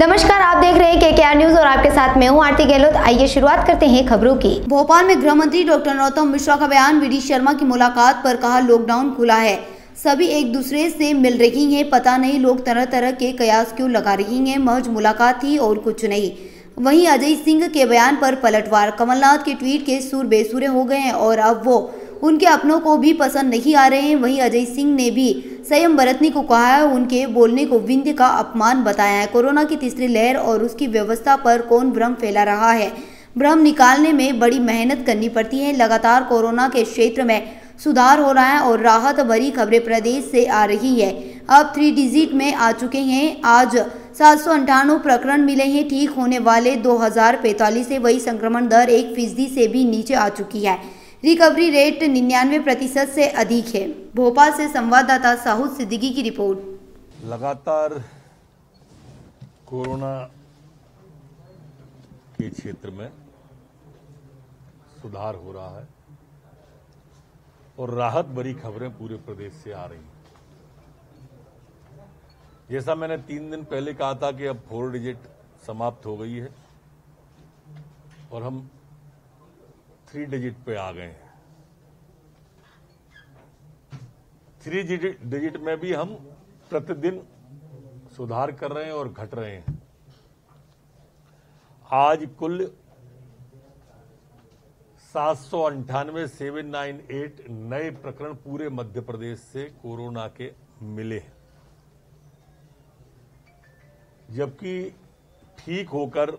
नमस्कार, आप देख रहे हैं के के आर न्यूज़ और आपके साथ मैं हूँ आरती गहलोत। आइए शुरुआत करते हैं खबरों की। भोपाल में गृह मंत्री डॉक्टर नरोत्तम मिश्रा का बयान, वी शर्मा की मुलाकात पर कहा लॉकडाउन खुला है। सभी एक दूसरे से मिल रही हैं। पता नहीं लोग तरह तरह के कयास क्यों लगा रही हैं। महज मुलाकात थी और कुछ नहीं। वहीं अजय सिंह के बयान पर पलटवार। कमलनाथ के ट्वीट के सुर बेसुरे हो गए हैं और अब वो उनके अपनों को भी पसंद नहीं आ रहे हैं। वहीं अजय सिंह ने भी संयम बरतने को कहा है उनके बोलने को विंध्य का अपमान बताया है। कोरोना की तीसरी लहर और उसकी व्यवस्था पर कौन भ्रम फैला रहा है? भ्रम निकालने में बड़ी मेहनत करनी पड़ती है। लगातार कोरोना के क्षेत्र में सुधार हो रहा है और राहत भरी खबरें प्रदेश से आ रही है। अब थ्री डिजिट में आ चुके हैं। आज सात सौ अंठानवे प्रकरण मिले हैं। ठीक होने वाले दो हज़ार पैंतालीस से वही संक्रमण दर एक फ़ीसदी से भी नीचे आ चुकी है। रिकवरी रेट निन्यानवे प्रतिशत से अधिक है। भोपाल से संवाददाता साहूद सिद्दीकी की रिपोर्ट। लगातार कोरोना के क्षेत्र में सुधार हो रहा है और राहत भरी खबरें पूरे प्रदेश से आ रही हैं। जैसा मैंने तीन दिन पहले कहा था कि अब फोर डिजिट समाप्त हो गई है और हम थ्री डिजिट पे आ गए हैं। थ्री डिजिट में भी हम प्रतिदिन सुधार कर रहे हैं और घट रहे हैं। आज कुल सात सौ अंठानवे सेवन नाइन एट नए प्रकरण पूरे मध्य प्रदेश से कोरोना के मिले हैं। जबकि ठीक होकर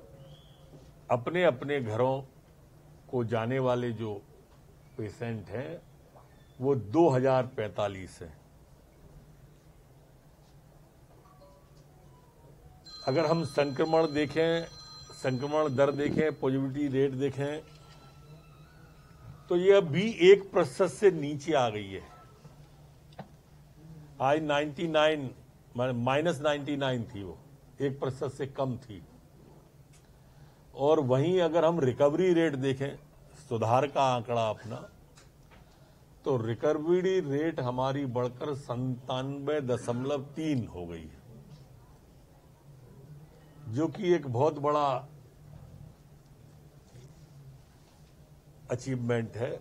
अपने अपने घरों को जाने वाले जो पेशेंट हैं वो 2045 है। अगर हम संक्रमण देखें, संक्रमण दर देखें पॉजिटिविटी रेट देखें तो ये अभी एक प्रतिशत से नीचे आ गई है। आज 99 माइनस नाइन्टी थी वो, एक प्रतिशत से कम थी। और वहीं अगर हम रिकवरी रेट देखें, सुधार का आंकड़ा अपना तो रिकवरी रेट हमारी बढ़कर संतानवे दशमलव तीन हो गई है, जो कि एक बहुत बड़ा अचीवमेंट है।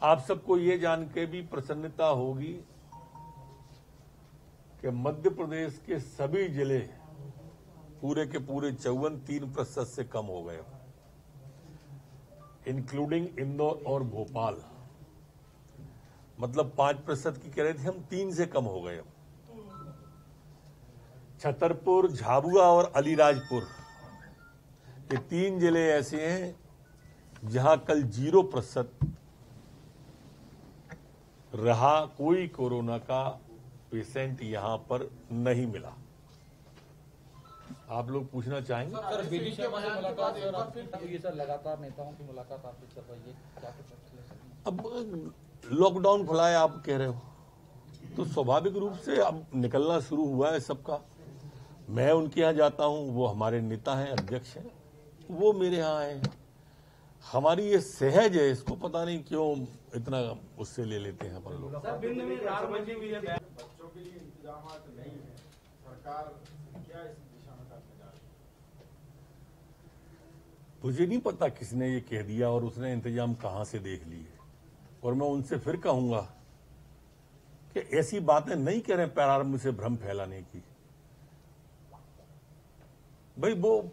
आप सबको ये जान के भी प्रसन्नता होगी कि मध्य प्रदेश के सभी ज़िले पूरे के पूरे चौवन तीन प्रतिशत से कम हो गए इंक्लूडिंग इंदौर और भोपाल। मतलब पाँच प्रतिशत की कह रहे थे हम तीन से कम हो गए छतरपुर झाबुआ और अलीराजपुर ये तीन ज़िले ऐसे हैं जहाँ कल ज़ीरो प्रतिशत रहा कोई कोरोना का पेशेंट यहाँ पर नहीं मिला। आप लोग पूछना चाहेंगे? सर से मुलाकात और आपकी ये सर लगातार नेताओं की मुलाकात आपसे चल रही है। क्या कुछ अब लॉकडाउन खुला है आप कह रहे हो। तो स्वाभाविक रूप से अब निकलना शुरू हुआ है सबका। मैं उनके यहाँ जाता हूँ वो हमारे नेता हैं अध्यक्ष हैं वो मेरे यहाँ आए हमारी ये सहज है इसको पता नहीं क्यों इतना उससे ले लेते हैं अपन लोग। बच्चों के लिए इंतज़ाम नहीं सरकार क्या इस दिशा में करने जा रही मुझे नहीं पता किसने ये कह दिया और उसने इंतज़ाम कहाँ से देख लिए। और मैं उनसे फिर कहूँगा कि ऐसी बातें नहीं करें प्रारंभ से भ्रम फैलाने की। भाई, वो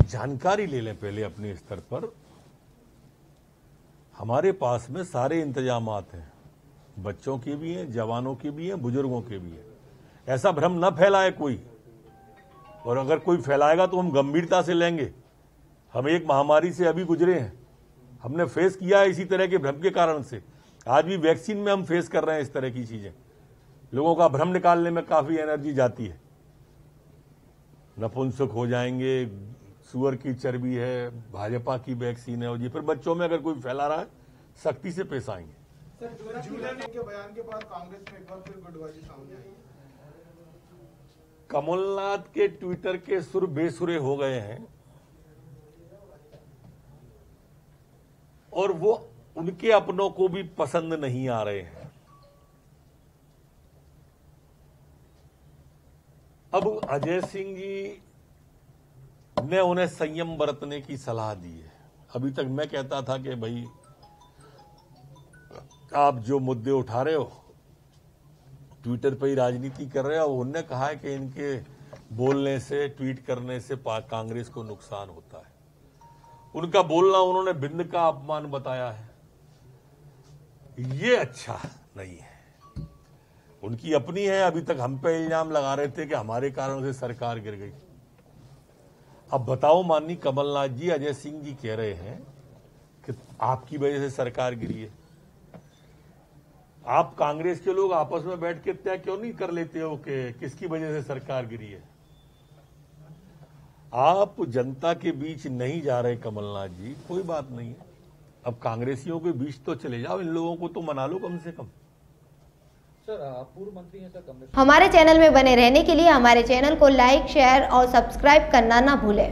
जानकारी ले लें पहले अपने स्तर पर। हमारे पास में सारे इंतज़ाम हैं। बच्चों के भी हैं, जवानों के भी हैं, बुज़ुर्गों के भी हैं। ऐसा भ्रम न फैलाए कोई। और अगर कोई फैलाएगा तो हम गंभीरता से लेंगे। हम एक महामारी से अभी गुजरे हैं। हमने फेस किया है इसी तरह के भ्रम के कारण से। आज भी वैक्सीन में हम फेस कर रहे हैं इस तरह की चीज़ें। लोगों का भ्रम निकालने में काफ़ी एनर्जी जाती है। नपुंसक हो जाएँगे सुअर की चर्बी है भाजपा की वैक्सीन है और जी फिर बच्चों में अगर कोई फैला रहा है सख्ती से पेश आएँगे। सर के बयान के बाद कांग्रेस में एक बार फिर गुटबाजी सामने आई। है कमलनाथ के ट्विटर के सुर बेसुरे हो गए हैं। और वो उनके अपनों को भी पसंद नहीं आ रहे हैं। अब अजय सिंह जी ने उन्हें संयम बरतने की सलाह दी है। अभी तक मैं कहता था कि भाई, आप जो मुद्दे उठा रहे हो, ट्विटर पर ही राजनीति कर रहे हो उन्होंने कहा है कि इनके बोलने से, ट्वीट करने से कांग्रेस को नुकसान होता है। उनका बोलना, उन्होंने बिंद का अपमान बताया है। ये अच्छा नहीं है। उनकी अपनी है, अभी तक हम पे इल्ज़ाम लगा रहे थे कि हमारे कारण से सरकार गिर गई। अब बताओ माननीय कमलनाथ जी, अजय सिंह जी कह रहे हैं कि आपकी वजह से सरकार गिरी है। आप कांग्रेस के लोग आपस में बैठ के तय क्यों नहीं कर लेते हो कि किसकी वजह से सरकार गिरी है? आप जनता के बीच नहीं जा रहे कमलनाथ जी कोई बात नहीं है। अब कांग्रेसियों के बीच तो चले जाओ इन लोगों को तो मना लो कम से कम। सर पूर्व मंत्री हैं सर हमारे चैनल में बने रहने के लिए हमारे चैनल को लाइक शेयर और सब्सक्राइब करना ना भूलें।